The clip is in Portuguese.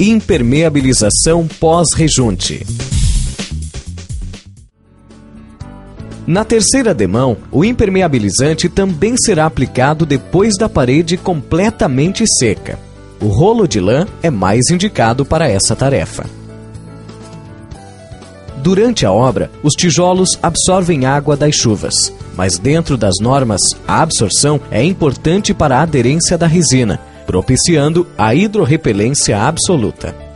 Impermeabilização pós-rejunte. Na terceira demão, o impermeabilizante também será aplicado depois da parede completamente seca. O rolo de lã é mais indicado para essa tarefa. Durante a obra, os tijolos absorvem água das chuvas, mas dentro das normas, a absorção é importante para a aderência da resina, propiciando a hidrorrepelência absoluta.